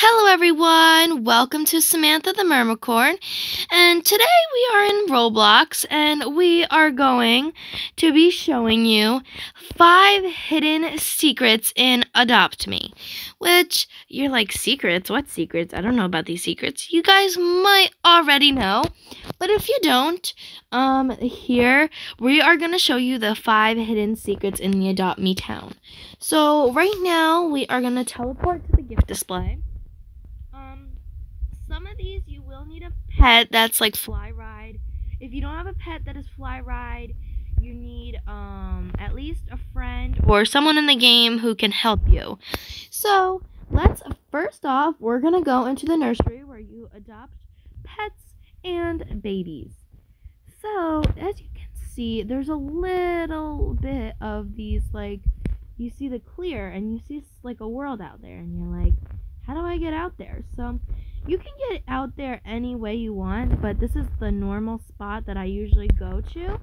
Hello, everyone. Welcome to Samantha the Mermacorn. And today we are in Roblox and we are going to be showing you five hidden secrets in Adopt Me. Which you're like, secrets? What secrets? I don't know about these secrets. You guys might already know. But if you don't, um, here we are going to show you the five hidden secrets in the Adopt Me town. So right now we are going to teleport to the gift display some of these you will need a pet that's like fly ride. If you don't have a pet that is fly ride, you need um at least a friend or someone in the game who can help you. So let's first off we're gonna go into the nursery where you adopt pets and babies. So as you can see, there's a little bit of these like you see the clear and you see like a world out there and you're like, how do I get out there? So you can get out there any way you want, but this is the normal spot that I usually go to.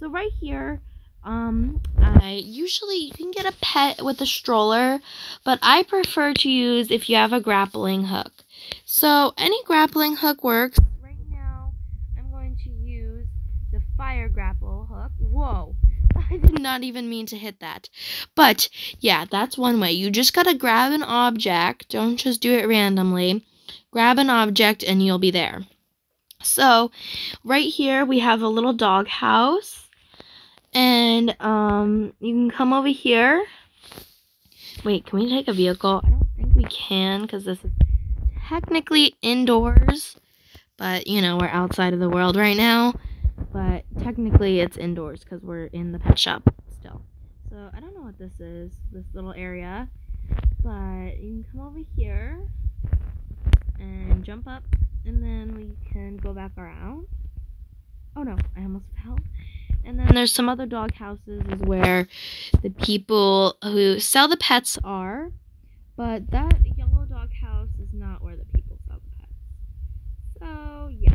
So right here, um, I usually you can get a pet with a stroller, but I prefer to use if you have a grappling hook. So any grappling hook works. Right now, I'm going to use the fire grapple hook. Whoa. I did not even mean to hit that. But yeah, that's one way. You just gotta grab an object. Don't just do it randomly grab an object and you'll be there. So right here we have a little dog house and um, you can come over here. Wait, can we take a vehicle? I don't think we can because this is technically indoors, but you know, we're outside of the world right now. But technically it's indoors because we're in the pet shop still. So I don't know what this is, this little area. But you can come over jump up, and then we can go back around. Oh no, I almost fell. And then there's some other dog houses is where the people who sell the pets are, but that yellow dog house is not where the people sell the pets. So yeah.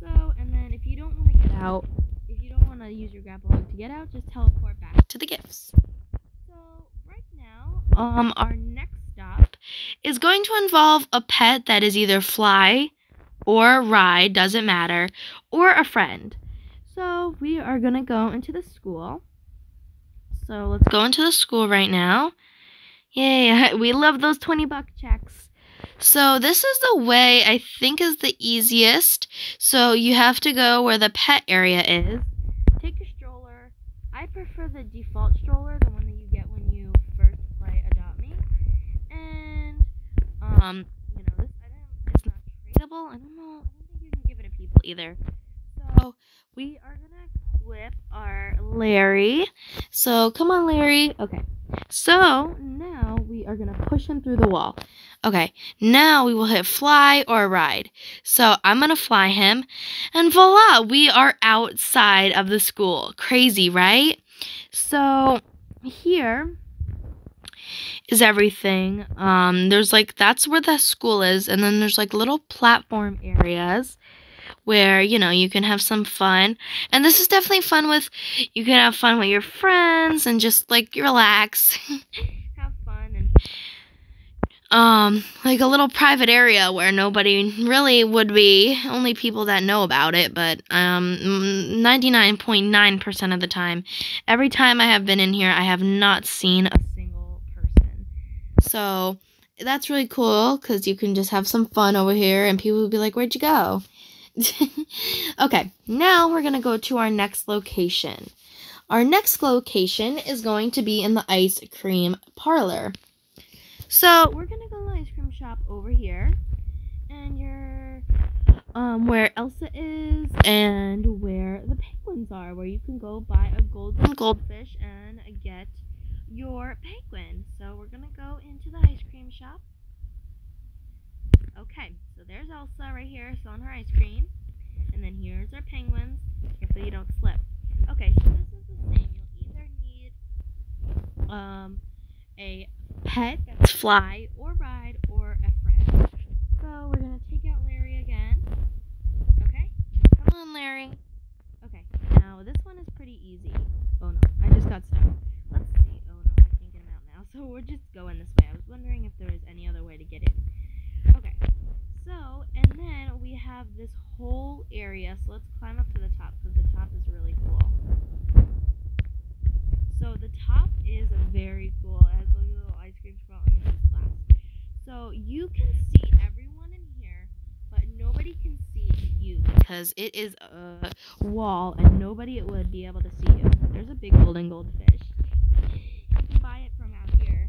So and then if you don't want to get out, if you don't want to use your grapple hook to get out, just teleport back to the gifts. So right now, um, our next is going to involve a pet that is either fly or ride, doesn't matter, or a friend. So we are going to go into the school. So let's go into the school right now. Yay, we love those 20 buck checks. So this is the way I think is the easiest. So you have to go where the pet area is. Take a stroller. I prefer the default stroller, the one that you get when you first play Adopt Me. Um, you know, this item is not tradable. I don't know. I don't think you can give it to people either. So we are gonna equip our Larry. So come on, Larry. Okay. So now we are gonna push him through the wall. Okay, now we will hit fly or ride. So I'm gonna fly him, and voila, we are outside of the school. Crazy, right? So here is everything. Um, there's like that's where the school is, and then there's like little platform areas where you know you can have some fun. And this is definitely fun with you can have fun with your friends and just like relax, have fun and um like a little private area where nobody really would be only people that know about it but um 99.9% of the time every time i have been in here i have not seen a so that's really cool because you can just have some fun over here and people will be like, Where'd you go? okay, now we're going to go to our next location. Our next location is going to be in the ice cream parlor. So we're going to go to the ice cream shop over here. And you're um, where Elsa is and where the penguins are, where you can go buy a golden goldfish and get your penguin. So we're gonna go into the ice cream shop. Okay, so there's Elsa right here selling her ice cream. And then here's our penguins. Careful you don't slip. Okay, so this is the same. You'll either need um a pet that's fly or ride or a friend. So we're gonna take out Larry again. Okay, come on Larry. Okay, now this one is pretty easy. Oh no, I just got stuck. So we're just going this way. I was wondering if there was any other way to get in. Okay, so, and then we have this whole area. So let's climb up to the top because the top is really cool. So the top is very cool. It has a little ice cream spot and this is glass. So you can see everyone in here, but nobody can see you because it is a wall and nobody would be able to see you. There's a big golden goldfish. You can buy it from out here.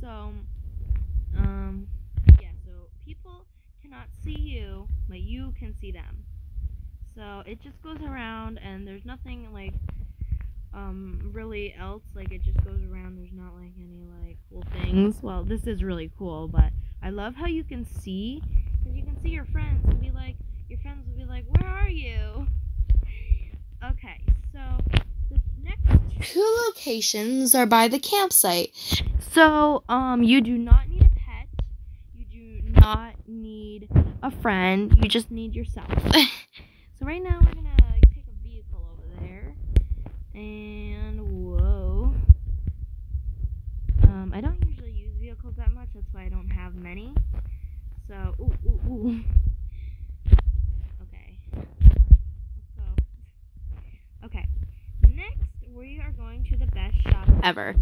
So, um, yeah. So people cannot see you, but you can see them. So it just goes around, and there's nothing like um really else like it just goes around there's not like any like cool things well this is really cool but i love how you can see because you can see your friends and be like your friends will be like where are you okay so two locations are by the campsite so um you do not need a pet you do not need a friend you just need yourself so right now we're gonna take a vehicle over there and whoa. Um, I don't usually use vehicles that much, that's why I don't have many. So, ooh, ooh, ooh. Okay. Let's go. Okay. Next, we are going to the best shop ever.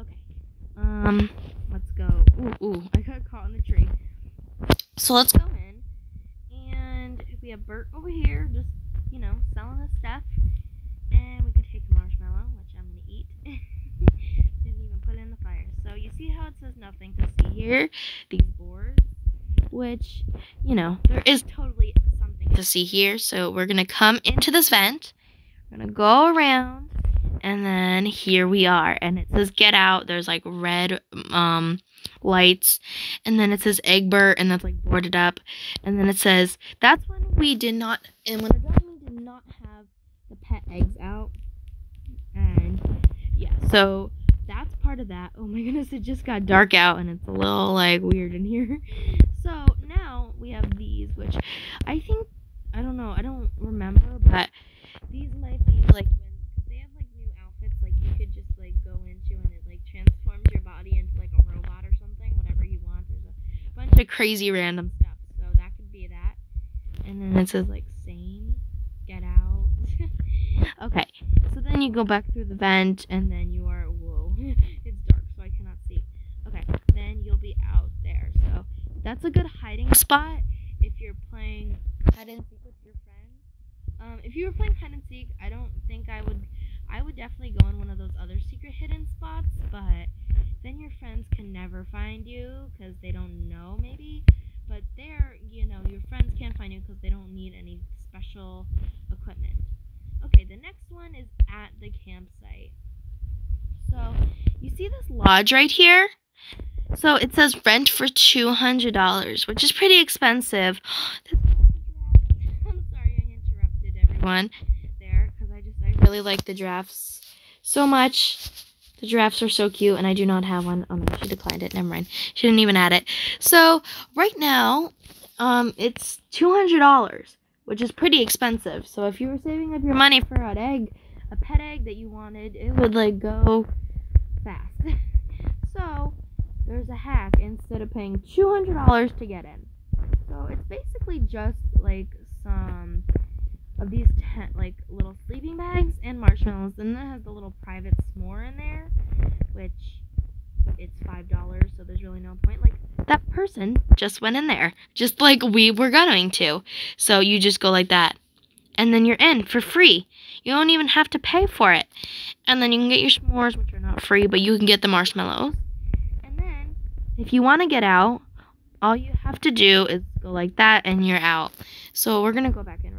Okay. Um, let's go. Ooh, ooh, I got caught in the tree. So let's go in. And we have Bert over here, just, you know, selling his stuff. And we can take a marshmallow, which I'm going to eat. Didn't even put it in the fire. So you see how it says nothing to see here? These boards, which, you know, there is totally something to see here. So we're going to come into this vent. We're going to go around. And then here we are. And it says get out. There's like red um, lights. And then it says Egbert. And that's like boarded up. And then it says that's when we did not. And when the we did not have the pet eggs out. And yeah, so that's part of that. Oh my goodness, it just got dark out and it's a little like weird in here. So now we have these, which I think I don't know, I don't remember, but these might be like crazy random stuff, so that could be that. And then it says like same, get out. okay, so then you go back through the vent, and then you are whoa, it's dark, so I cannot see. Okay, then you'll be out there. So that's a good hiding spot if you're playing hide and seek with your friends. Um, if you were playing hide and seek, I don't think I would. I would definitely go in one of those other secret hidden spots, but then your friends can never find you because they don't know maybe. But there, you know, your friends can't find you because they don't need any special equipment. Okay, the next one is at the campsite. So, you see this lodge right here? So it says rent for $200, which is pretty expensive. I'm sorry I interrupted everyone there because I just I really like the drafts so much. The giraffes are so cute, and I do not have one. Oh no, she declined it. Never mind. She didn't even add it. So right now, um, it's two hundred dollars, which is pretty expensive. So if you were saving up your money for an egg, a pet egg that you wanted, it would like go fast. so there's a hack. Instead of paying two hundred dollars to get in, so it's basically just like some of these tent like little sleeping bags and marshmallows and then it has the little private s'more in there which it's five dollars so there's really no point. Like that person just went in there just like we were going to. So you just go like that and then you're in for free. You don't even have to pay for it. And then you can get your s'mores which are not free but you can get the marshmallows. And then if you want to get out all you have to do is go like that and you're out. So we're gonna go back in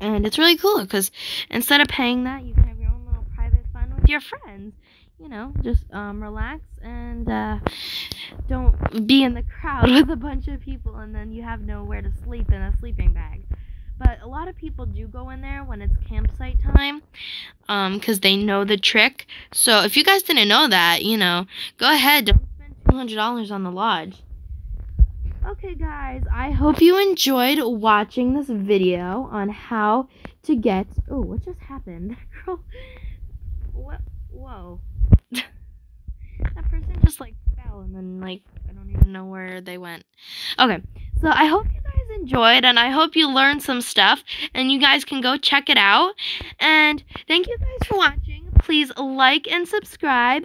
and it's really cool because instead of paying that, you can have your own little private fun with your friends. You know, just um, relax and uh, don't be in the crowd with a bunch of people and then you have nowhere to sleep in a sleeping bag. But a lot of people do go in there when it's campsite time because um, they know the trick. So if you guys didn't know that, you know, go ahead. Don't spend $200 on the lodge. Okay guys, I hope you enjoyed watching this video on how to get, oh, what just happened? Girl, what, whoa. that person just like fell and then like, I don't even know where they went. Okay, so I hope you guys enjoyed and I hope you learned some stuff and you guys can go check it out. And thank you guys for watching. Please like and subscribe.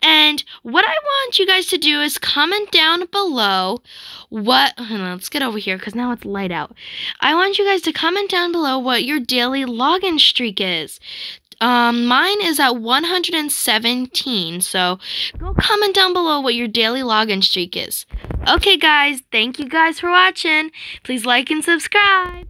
And what I want you guys to do is comment down below what on, let's get over here because now it's light out. I want you guys to comment down below what your daily login streak is. Um, mine is at 117, so go comment down below what your daily login streak is. Okay, guys, thank you guys for watching. Please like and subscribe.